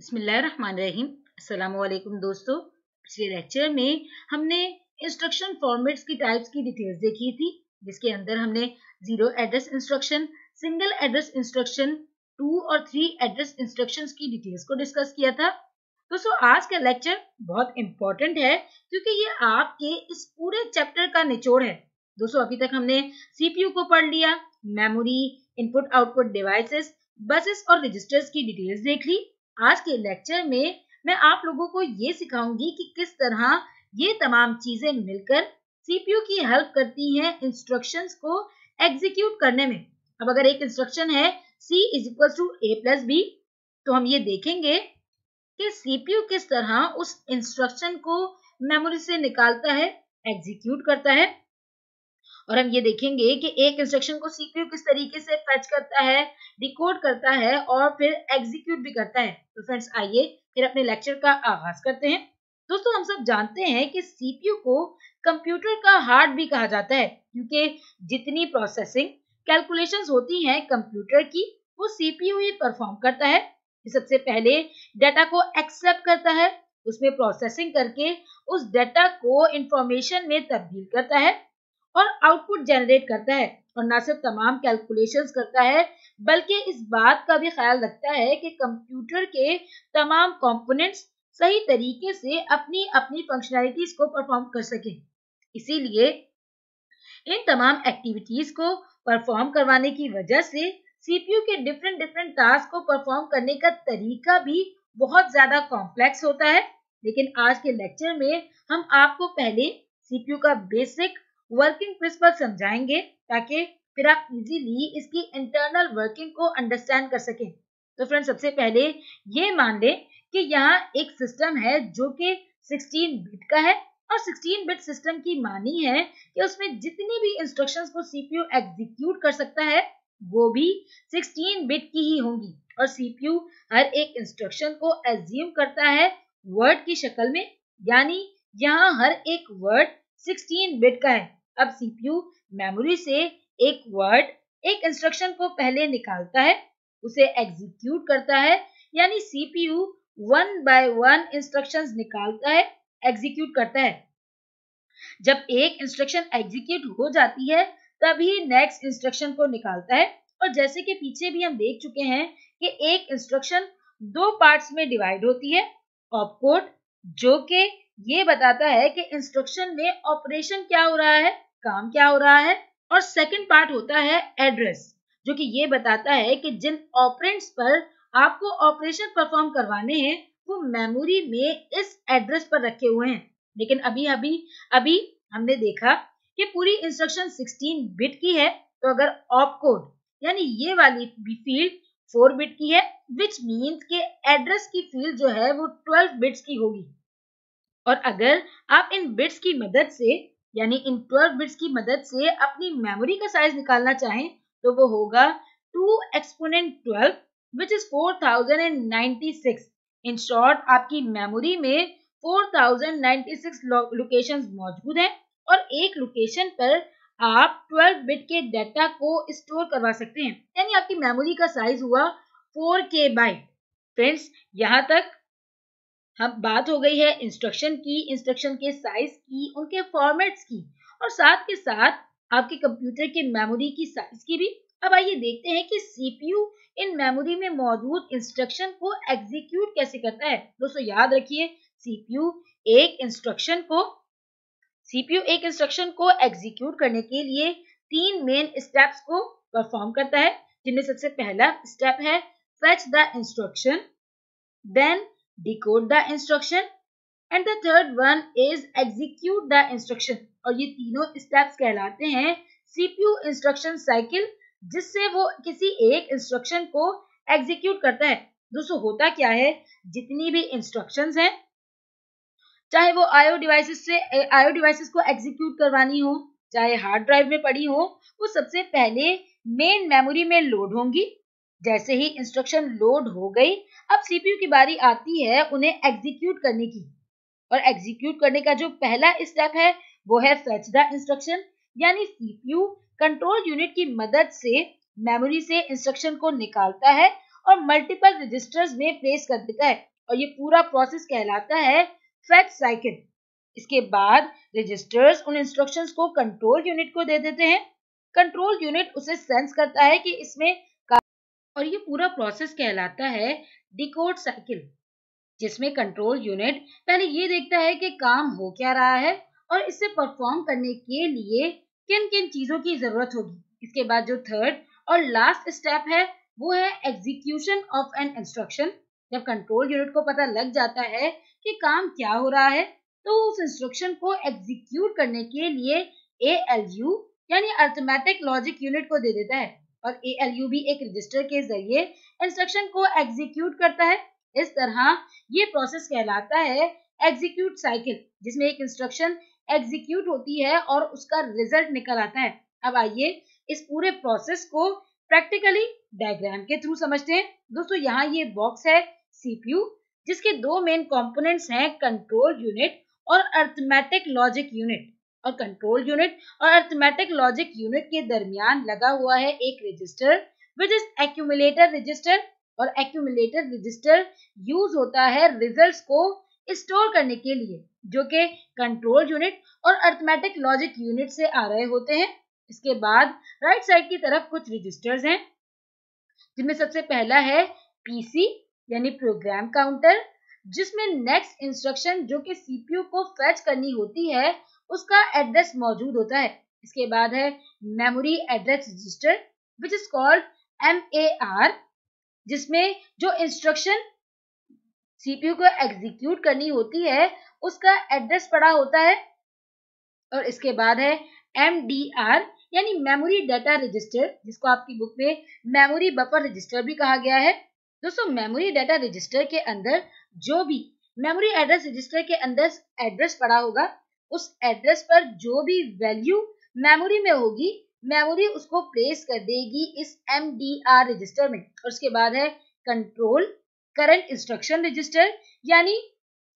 बिस्मिल्लाहिर्रहमानिर्रहीम। अस्सलाम दोस्तों। पिछले लेक्चर में हमने इंस्ट्रक्शन फॉर्मेट्स की टाइप्स की डिटेल्स देखी थी, जिसके अंदर हमने zero address instruction single address instruction two और थ्री एड्रेस इंस्ट्रक्शंस की डिटेल्स को डिस्कस किया था। दोस्तों, आज का लेक्चर बहुत इम्पोर्टेंट है, क्योंकि ये आपके इस पूरे चैप्टर का निचोड़ है। दोस्तों, अभी तक हमने सीपीयू को पढ़ लिया memory input output devices buses और रजिस्टर्स की डिटेल्स देख ली। आज के लेक्चर में मैं आप लोगों को ये सिखाऊँगी कि किस तरह ये तमाम चीज़ें मिलकर सीपीयू की हेल्प करती हैं इंस्ट्रक्शंस को एग्जीक्यूट करने में। अब अगर एक इंस्ट्रक्शन है, C is equal to A plus B तो हम ये देखेंगे कि सीपीयू किस तरह उस इंस्ट्रक्शन को मेमोरी से निकालता है एग्जीक्यूट करता है। और हम ये देखेंगे कि एक इंस्ट्रक्शन को सीपीयू किस तरीके से फैच करता है डिकोड करता है और फिर एग्जीक्यूट भी करता है। तो फ्रेंड्स आइए फिर अपने लेक्चर का आगाज़ करते हैं। दोस्तों, हम सब जानते हैं कि सीपीयू को कंप्यूटर का हार्ट भी कहा जाता है, क्योंकि जितनी प्रोसेसिंग कैलकुलेशंस होती हैं कंप्यूटर की, वो सीपीयू ही परफॉर्म करता है। सबसे पहले डाटा को एक्सेप्ट करता है, उसमें प्रोसेसिंग करके उस डाटा को इंफॉर्मेशन में तब्दील करता है। और आउटपुट जनरेट करता है और न सिर्फ़ तमाम कैलकुलेशंस करता है, बल्कि इस बात का भी ख्याल रखता है कि कंप्यूटर के तमाम कंपोनेंट्स सही तरीके से अपनी अपनी फंक्शनैलिटीज को परफॉर्म कर सके। इसीलिए इन तमाम एक्टिविटीज़ को परफॉर्म करवाने की वजह से सीपीयू के डिफरेंट डिफरेंट टास्क को परफॉर्म करने का तरीका भी बहुत ज़्यादा कॉम्प्लेक्स होता है। लेकिन आज के लेक्चर में हम आपको पहले सीपीयू का बेसिक वर्किंग प्रिंसिपल समझाएँगे ताकि फिर आप इजीली इसकी इंटरनल वर्किंग को अंडरस्टैंड कर सकें। तो फ्रेंड सबसे पहले ये मान लें कि यहाँ एक सिस्टम है जो कि 16 बिट का है और 16 बिट सिस्टम की मानी है कि उसमें जितनी भी इंस्ट्रक्शंस को सीपीयू एग्जीक्यूट कर सकता है, वो भी 16 बिट की ही होंगी। और सीपीयू हर एक इंस्ट्रक्शन को एज्यूम करता है वर्ड की शक्ल में, यानी यहाँ हर एक वर्ड 16 बिट का है। अब सीपीयू मेमोरी से एक वर्ड एक इंस्ट्रक्शन को पहले निकालता है, उसे एग्जीक्यूट करता है, यानी CPU one by one instructions निकालता है एग्जीक्यूट करता है। जब एक इंस्ट्रक्शन एग्जीक्यूट हो जाती है, तभी नेक्स्ट इंस्ट्रक्शन को निकालता है, और जैसे कि पीछे भी हम देख चुके हैं कि एक इंस्ट्रक्शन दो पार्ट्स में डिवाइड होती है ऑपकोड जो कि ये बताता है कि इंस्ट्रक्शन में ऑपरेशन क्या हो रहा है काम क्या हो रहा है? और सेकंड पार्ट होता है एड्रेस जो कि ये बताता है कि जिन ऑपरेंट्स पर आपको ऑपरेशन परफॉर्म करवाने हैं, वो मेमोरी में इस एड्रेस पर रखे हुए हैं। लेकिन अभी अभी अभी हमने देखा कि पूरी इंस्ट्रक्शन 16 बिट की है तो अगर ऑप कोड यानी ये वाली फ़ील्ड 4 बिट की है विच मीन्स के एड्रेस की फ़ील्ड जो है वो 12 बिट्स की होगी। और अगर आप इन बिट्स की मदद से यानी इन 12 बिट्स की मदद से अपनी मेमोरी का साइज़ निकालना चाहें तो वो होगा 2 exponent 12 which is 4096 in short आपकी मेमोरी में 4096 लोकेशंस मौजूद हैं और एक लोकेशन पर आप 12 बिट के डाटा को स्टोर करवा सकते हैं। यानी आपकी मेमोरी का साइज़ हुआ 4K बाइट फ्रेंड्स यहाँ तक हम बात हो गई है इंस्ट्रक्शन की इंस्ट्रक्शन के साइज़ की, उनके फॉर्मेट्स की और साथ के साथ आपके कंप्यूटर के मेमोरी की साइज़ की भी। अब आइए देखते हैं कि सीपीयू इन मेमोरी में मौजूद इंस्ट्रक्शन को एग्जीक्यूट कैसे करता है। दोस्तों, याद रखिए सीपीयू एक इंस्ट्रक्शन को सीपीयू एक इंस्ट्रक्शन को एग्जीक्यूट करने के लिए तीन मेन स्टेप्स को परफॉर्म करता है, जिनमें सबसे पहला स्टेप है fetch the instruction then decode the instruction. And the third one is execute the instruction. और ये तीनों स्टेप्स कहलाते हैं सीपीयू इंस्ट्रक्शन साइकिल जिससे वो किसी एक इंस्ट्रक्शन को एग्जीक्यूट करता है। दोस्तों, होता क्या है? जितनी भी इंस्ट्रक्शंस हैं, चाहे वो आईओ डिवाइसेस से आईओ डिवाइसेस को एग्जीक्यूट करवानी हो, चाहे हार्ड ड्राइव में पड़ी हो, वो सबसे पहले मेन मेमोरी में लोड होंगी। जैसे ही इंस्ट्रक्शन लोड हो गई, अब सीपीयू की बारी आती है उन्हें एग्जीक्यूट करने की। और एग्जीक्यूट करने का जो पहला स्टेप है, वो है फेच द इंस्ट्रक्शन यानी सीपीयू कंट्रोल यूनिट की मदद से मेमोरी से इंस्ट्रक्शन को निकालता है और मल्टीपल रजिस्टर्स में प्लेस कर देता है। और ये पूरा प्रोसेस कहलाता है फेच साइकिल इसके बाद रजिस्टर्स उन इंस्ट्रक्शंस को कंट्रोल यूनिट को दे देते हैं। कंट्रोल यूनिट उसे सेंस करता है कि इसमें और ये पूरा प्रोसेस कहलाता है डिकोड साइकिल जिसमें कंट्रोल यूनिट पहले ये देखता है कि काम हो क्या रहा है और इसे परफॉर्म करने के लिए किन किन चीज़ों की ज़रूरत होगी। इसके बाद जो थर्ड और लास्ट स्टेप है, वो है एग्जीक्यूशन ऑफ़ एन इंस्ट्रक्शन जब कंट्रोल यूनिट को पता लग जाता है कि काम क्या हो रहा है तो उस इंस्ट्रक्शन को एग्जीक्यूट करने के लिए ए एल यू यानी अर्थमेटिक लॉजिक यूनिट को दे देता है। और यू भी एक रजिस्टर के ज़रिए इंस्ट्रक्शन को एग्जीक्यूट करता है। इस तरह ये प्रोसेस कहलाता है एग्जीक्यूट साइकिल जिसमें एक इंस्ट्रक्शन एग्जीक्यूट होती है और उसका रिज़ल्ट निकल आता है। अब आइए इस पूरे प्रोसेस को प्रैक्टिकली डायग्राम के थ्रू समझते हैं। दोस्तों, यहाँ ये बॉक्स है सीपीयू जिसके दो मेन कंपोनेंट्स हैं कंट्रोल यूनिट और अर्थमेटिक लॉजिक यूनिट और कंट्रोल यूनिट और अर्थमेटिक लॉजिक यूनिट के दरमियान लगा हुआ है एक register which is accumulator register और एक्यूमुलेटर रजिस्टर यूज़ होता है रिजल्ट्स को स्टोर करने के लिए, जो कि कंट्रोल यूनिट और अर्थमेटिक लॉजिक यूनिट से आ रहे होते हैं। इसके बाद राइट साइड की तरफ़ कुछ रजिस्टर्स हैं, जिनमें सबसे पहला है पीसी यानी प्रोग्राम काउंटर जिसमें नेक्स्ट इंस्ट्रक्शन जो कि सीपीयू को फेच करनी होती है उसका एड्रेस मौजूद होता है। इसके बाद है memory address register which is called M A R जिसमें जो इंस्ट्रक्शन सीपीयू को एग्जीक्यूट करनी होती है, उसका एड्रेस पड़ा होता है। और इसके बाद है एम डी आर यानी मेमोरी डाटा रजिस्टर जिसको आपकी बुक में मेमोरी बफर रजिस्टर भी कहा गया है। दोस्तों मेमोरी डाटा रजिस्टर के अंदर जो भी मेमोरी एड्रेस रजिस्टर के अंदर एड्रेस पड़ा होगा। उस एड्रेस पर जो भी वैल्यू मेमोरी में होगी मेमोरी उसको प्लेस कर देगी इस एम डी आर रजिस्टर में। और उसके बाद है कंट्रोल करंट इंस्ट्रक्शन रजिस्टर यानी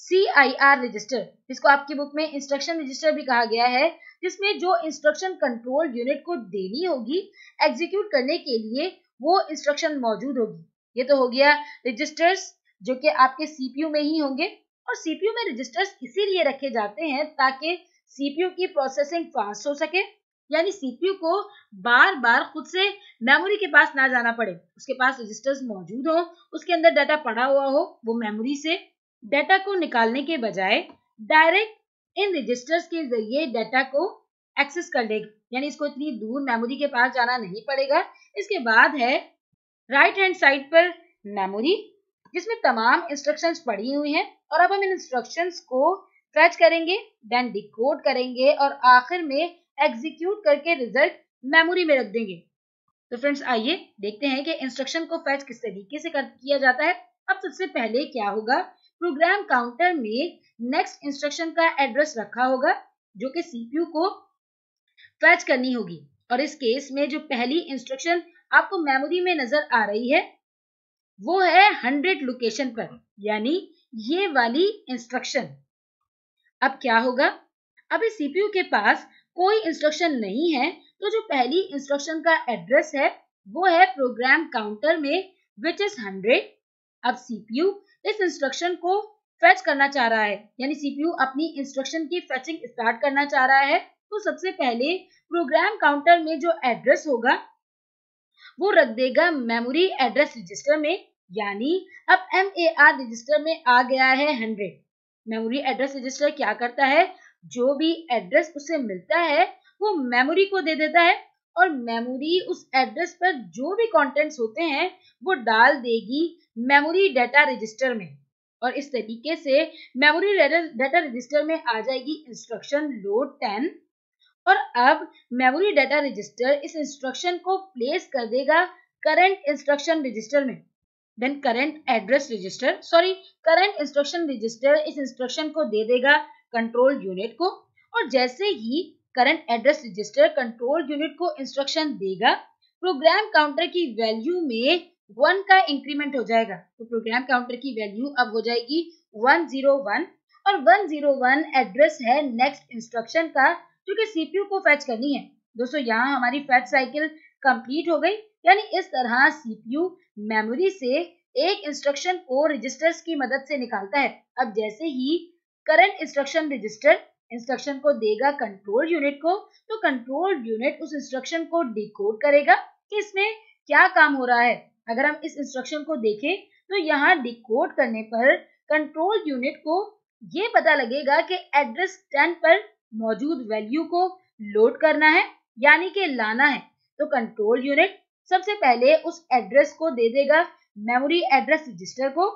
सी आई आर रजिस्टर जिसको आपकी बुक में इंस्ट्रक्शन रजिस्टर भी कहा गया है, जिसमें जो इंस्ट्रक्शन कंट्रोल यूनिट को देनी होगी एग्जीक्यूट करने के लिए वो इंस्ट्रक्शन मौजूद होगी। ये तो हो गया रजिस्टर्स जो कि आपके सीपीयू में ही होंगे। और सीपीयू में रजिस्टर्स इसीलिए रखे जाते हैं ताकि सीपीयू की प्रोसेसिंग फास्ट हो सके। यानी सीपीयू को बार बार खुद से मेमोरी के पास ना जाना पड़े। उसके पास रजिस्टर्स मौजूद हो, उसके अंदर डाटा पड़ा हुआ हो, वो मेमोरी से डाटा को निकालने के बजाय डायरेक्ट इन रजिस्टर्स के ज़रिए डाटा को एक्सेस कर लेगी यानी इसको इतनी दूर मेमोरी के पास जाना नहीं पड़ेगा। इसके बाद है राइट हैंड साइड पर मेमोरी जिसमें तमाम इंस्ट्रक्शंस पड़ी हुई हैं और अब हम इन इंस्ट्रक्शंस को फेच करेंगे देन डिकोड करेंगे और आखिर में एग्जीक्यूट करके रिज़ल्ट मेमोरी में रख देंगे। तो फ्रेंड्स आइए देखते हैं कि इंस्ट्रक्शन को फेच किस तरीके से कर, किया जाता है। अब सबसे पहले क्या होगा? प्रोग्राम काउंटर में नेक्स्ट इंस्ट्रक्शन का एड्रेस रखा होगा, जो कि सीपीयू को फैच करनी होगी। और इस केस में जो पहली इंस्ट्रक्शन आपको मेमोरी में नज़र आ रही है वो है हंड्रेड लोकेशन पर, यानी ये वाली इंस्ट्रक्शन। अब क्या होगा? अभी सीपीयू के पास कोई इंस्ट्रक्शन नहीं है तो जो पहली इंस्ट्रक्शन का एड्रेस है, वो है प्रोग्राम काउंटर में विच इज़ हंड्रेड अब सीपीयू इस इंस्ट्रक्शन को फेच करना चाह रहा है, यानी सीपीयू अपनी इंस्ट्रक्शन की फेचिंग स्टार्ट करना चाह रहा है तो सबसे पहले प्रोग्राम काउंटर में जो एड्रेस होगा वो रख देगा मेमोरी एड्रेस रजिस्टर में, यानी अब एम ए आर रजिस्टर में आ गया है हंड्रेड मेमोरी एड्रेस रजिस्टर क्या करता है? जो भी एड्रेस उसे मिलता है, वो मेमोरी को दे देता है और मेमोरी उस एड्रेस पर जो भी कंटेंट्स होते हैं, वो डाल देगी मेमोरी डाटा रजिस्टर में। और इस तरीके से मेमोरी डाटा रजिस्टर में आ जाएगी इंस्ट्रक्शन लोड टेन और अब मेमोरी डाटा रजिस्टर इस इंस्ट्रक्शन को प्लेस कर देगा करंट इंस्ट्रक्शन रजिस्टर में। Then current address register sorry current instruction register इस इंस्ट्रक्शन को दे देगा कंट्रोल यूनिट को। और जैसे ही current address register control unit को इंस्ट्रक्शन देगा प्रोग्राम काउंटर की वैल्यू में वन का इंक्रीमेंट हो जाएगा। तो प्रोग्राम काउंटर की वैल्यू अब हो जाएगी 101 और 101 एड्रेस है नेक्स्ट इंस्ट्रक्शन का। जो कि सीपीयू को फैच करनी है। दोस्तों, यहाँ हमारी फैच साइकिल कंप्लीट हो गई। यानी इस तरह सीपीयू मेमोरी से एक इंस्ट्रक्शन को रजिस्टर्स की मदद से निकालता है। अब जैसे ही करंट इंस्ट्रक्शन रजिस्टर इंस्ट्रक्शन को देगा कंट्रोल यूनिट को तो कंट्रोल यूनिट उस इंस्ट्रक्शन को डिकोड करेगा कि इसमें क्या काम हो रहा है। अगर हम इस इंस्ट्रक्शन को देखें तो यहाँ डिकोड करने पर कंट्रोल यूनिट को ये पता लगेगा कि एड्रेस 10 पर मौजूद वैल्यू को लोड करना है, यानी कि लाना है। तो कंट्रोल यूनिट सबसे पहले उस एड्रेस को दे देगा मेमोरी एड्रेस रजिस्टर को।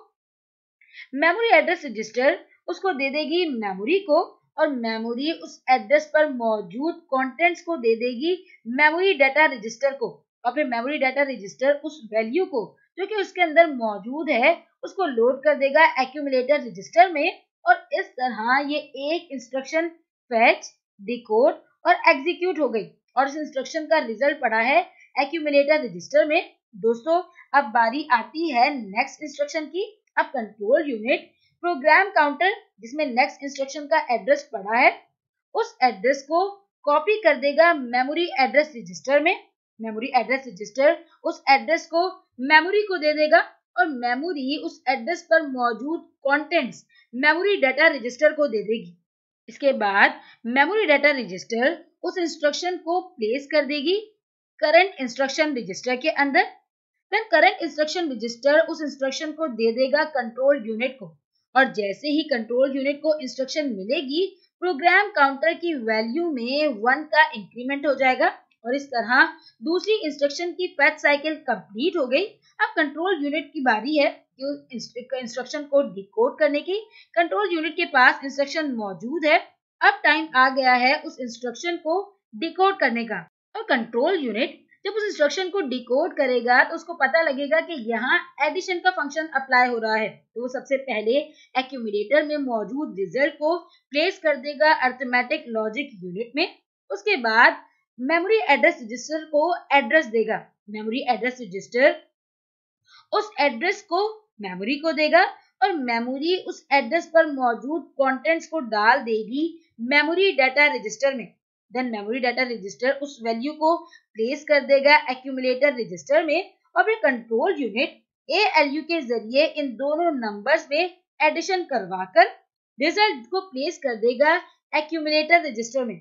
मेमोरी एड्रेस रजिस्टर उसको दे देगी मेमोरी को, और मेमोरी उस एड्रेस पर मौजूद कंटेंट्स को दे देगी मेमोरी डाटा रजिस्टर को। और फिर मेमोरी डाटा रजिस्टर उस वैल्यू को, जो कि उसके अंदर मौजूद है, उसको लोड कर देगा एक्यूमुलेटर रजिस्टर में। और इस तरह ये एक इंस्ट्रक्शन फेच डिकोड और एग्जीक्यूट हो गई। और इस इंस्ट्रक्शन का रिज़ल्ट पड़ा है एक्यूमुलेटर रजिस्टर में। दोस्तों, अब बारी आती है नेक्स्ट इंस्ट्रक्शन की। अब कंट्रोल यूनिट प्रोग्राम काउंटर जिसमें नेक्स्ट इंस्ट्रक्शन का एड्रेस पड़ा है। उस एड्रेस को कॉपी कर देगा मेमोरी एड्रेस रजिस्टर में। मेमोरी एड्रेस रजिस्टर उस एड्रेस को मेमोरी को दे देगा और मेमोरी उस एड्रेस पर मौजूद कंटेंट्स मेमोरी डाटा रजिस्टर को दे देगी। इसके बाद मेमोरी डाटा रजिस्टर उस इंस्ट्रक्शन को प्लेस कर देगी करंट इंस्ट्रक्शन रजिस्टर के अंदर। देन करंट इंस्ट्रक्शन रजिस्टर उस इंस्ट्रक्शन को दे देगा कंट्रोल यूनिट को। और जैसे ही कंट्रोल यूनिट को इंस्ट्रक्शन मिलेगी प्रोग्राम काउंटर की वैल्यू में वन का इंक्रीमेंट हो जाएगा। और इस तरह दूसरी इंस्ट्रक्शन की फेच साइकिल कंप्लीट हो गई। अब कंट्रोल यूनिट की बारी है इंस्ट्रक्शन को डिकोड करने की। कंट्रोल यूनिट के पास इंस्ट्रक्शन मौजूद है। अब टाइम आ गया है उस इंस्ट्रक्शन को डिकोड करने का। और कंट्रोल यूनिट जब उस इंस्ट्रक्शन को डिकोड करेगा तो उसको पता लगेगा कि यहाँ एडिशन का फ़ंक्शन अप्लाई हो रहा है। तो वो सबसे पहले एक्यूमुलेटर में मौजूद रिज़ल्ट को प्लेस कर देगा अर्थमेटिक लॉजिक यूनिट में। उसके बाद मेमोरी एड्रेस रजिस्टर को एड्रेस देगा। मेमोरी एड्रेस रजिस्टर उस एड्रेस को मेमोरी को देगा और मेमोरी उस एड्रेस पर मौजूद कंटेंट्स को डाल देगी मेमोरी डाटा रजिस्टर में। देन मेमोरी डाटा रजिस्टर उस वैल्यू को प्लेस कर देगा एक्यूमुलेटर रजिस्टर में और फिर कंट्रोल यूनिट ए के ज़रिए इन दोनों नंबर्स में एडिशन करवाकर रिज़ल्ट को प्लेस कर देगा एक्यूमुलेटर रजिस्टर में।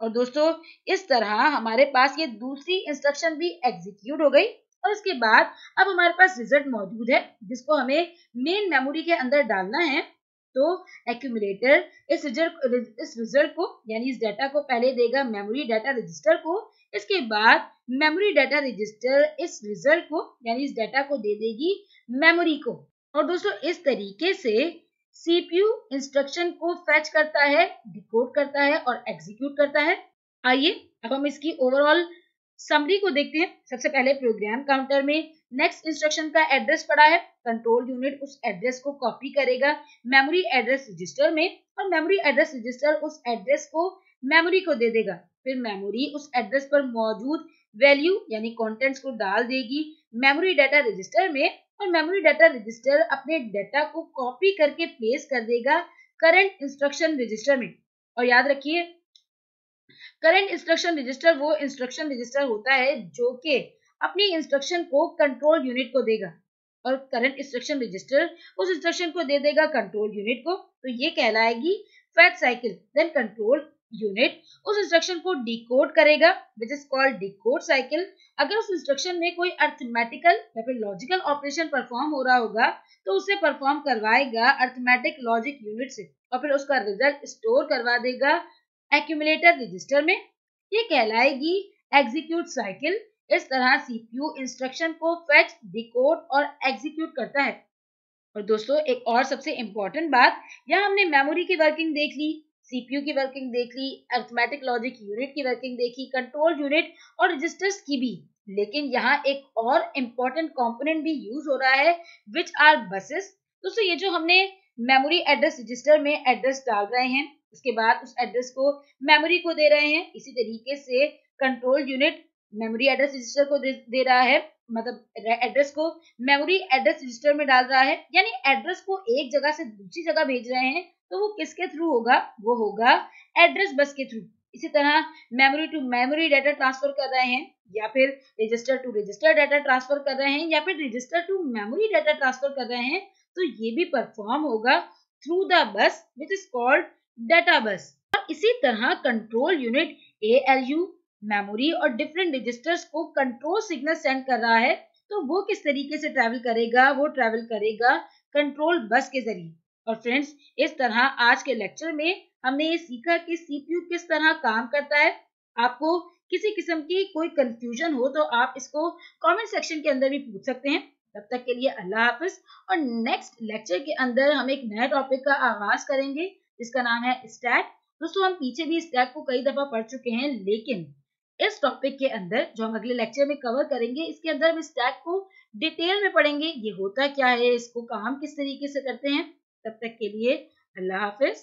और दोस्तों, इस तरह हमारे पास ये दूसरी इंस्ट्रक्शन भी एग्जीक्यूट हो गई। और उसके बाद अब हमारे पास रिज़ल्ट मौजूद है, जिसको हमें मेन मेमोरी के अंदर डालना है। तो एक्यूमुलेटर इस रिज़ल्ट इस रिज़ल्ट को, यानी इस डाटा को पहले देगा मेमोरी डाटा रजिस्टर को, इसके बाद मेमोरी डाटा रजिस्टर इस रिज़ल्ट को, यानी इस डाटा को दे देगी मेमोरी को। और दोस्तों, इस तरीके से सीपीयू इंस्ट्रक्शन को फैच करता है डिकोड करता है और एग्जीक्यूट करता है। आइए, अब हम इसकी ओवरऑल समरी को देखते हैं। सबसे पहले प्रोग्राम काउंटर में नेक्स्ट इंस्ट्रक्शन का एड्रेस पड़ा है। कंट्रोल यूनिट उस एड्रेस को कॉपी करेगा। मेमोरी एड्रेस रजिस्टर में और मेमोरी एड्रेस रजिस्टर उस एड्रेस को मेमोरी को दे देगा। फिर मेमोरी उस एड्रेस पर मौजूद वैल्यू यानी कंटेंट्स को डाल देगी। मेमोरी डाटा रजिस्टर में और मेमोरी डाटा रजिस्टर अपने डाटा को कॉपी करके प्लेस कर देगा। करंट इंस्ट्रक्शन रजिस्टर में। और याद रखिए करंट इंस्ट्रक्शन रजिस्टर वो इंस्ट्रक्शन रजिस्टर होता है जो कि अपनी इंस्ट्रक्शन को कंट्रोल यूनिट को देगा। और करंट इंस्ट्रक्शन रजिस्टर उस इंस्ट्रक्शन को दे देगा कंट्रोल यूनिट को। तो ये कहलाएगी fetch cycle then control unit उस इंस्ट्रक्शन को डिकोड करेगा which is called decode cycle अगर उस इंस्ट्रक्शन में कोई अर्थमेटिकल या फिर लॉजिकल ऑपरेशन परफॉर्म हो रहा होगा तो उसे परफॉर्म करवाएगा अर्थमेटिक लॉजिक यूनिट से। और फिर उसका रिज़ल्ट स्टोर करवा देगा। एक्यूमुलेटर रजिस्टर में ये कहलाएगी एग्जीक्यूट साइकिल इस तरह सीपीयू इंस्ट्रक्शन को फेच डिकोड और एग्जीक्यूट करता है। और दोस्तों, एक और सबसे इम्पोर्टेंट बात, यहाँ हमने मेमोरी की वर्किंग देख ली सीपीयू की वर्किंग देख ली अर्थमेटिक लॉजिक यूनिट की वर्किंग देखी कंट्रोल यूनिट और रजिस्टर्स की भी। लेकिन यहाँ एक और इम्पोर्टेंट कॉम्पोनेंट भी यूज़ हो रहा है विच आर बसेस दोस्तों, ये जो हमने मेमोरी एड्रेस रजिस्टर में एड्रेस डाल रहे हैं उसके बाद उस एड्रेस को मेमोरी को दे रहे हैं। इसी तरीके से control unit memory address register को दे, रहा है। मतलब एड्रेस को मेमोरी एड्रेस रजिस्टर में डाल रहा है। यानी एड्रेस को एक जगह से दूसरी जगह भेज रहे हैं तो वो किसके थ्रू होगा? वो होगा एड्रेस बस के थ्रू इसी तरह memory to memory data transfer कर रहे हैं या फिर register to register data transfer कर रहे हैं या फिर register to memory data transfer कर रहे हैं तो ये भी परफॉर्म होगा through the bus which is called data बस और इसी तरह कंट्रोल यूनिट यू मेमोरी और डिफरेंट रजिस्टर्स को कंट्रोल सिग्नल सेंड कर रहा है तो वो किस तरीके से ट्रेवल करेगा? वो ट्रेवल करेगा कंट्रोल बस के ज़रिए। और फ्रेंड्स इस तरह आज के लेक्चर में हमने ये सीखा कि सीपीयू किस तरह काम करता है। आपको किसी किस्म की कोई कंफ्यूजन हो तो आप इसको कमेंट सेक्शन के अंदर भी पूछ सकते हैं। तब तक के लिए अल्लाह हाफिज। और नेक्स्ट लेक्चर के अंदर हम एक नया टॉपिक का आगाज़ करेंगे। जिसका नाम है स्टैक दोस्तों, हम पीछे भी स्टैक को कई दफ़ा पढ़ चुके हैं, लेकिन इस टॉपिक के अंदर जो हम अगले लेक्चर में कवर करेंगे, इसके अंदर हम स्टैक को डिटेल में पढ़ेंगे। ये होता क्या है, इसको काम किस तरीके से करते हैं? तब तक के लिए अल्लाह हाफिज।